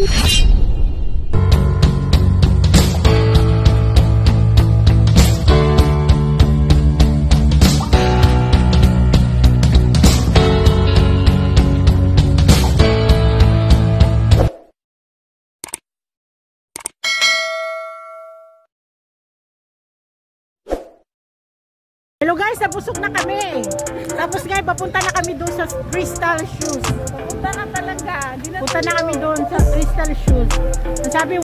Hello guys, napusok na kami. Tapos ngayon, papunta na kami doon sa Crystal Shoes. Papunta na Punta na kami doon sa Crystal Shoes. Sabi,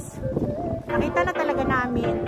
Shoes. Nakita na talaga namin.